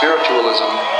spiritualism.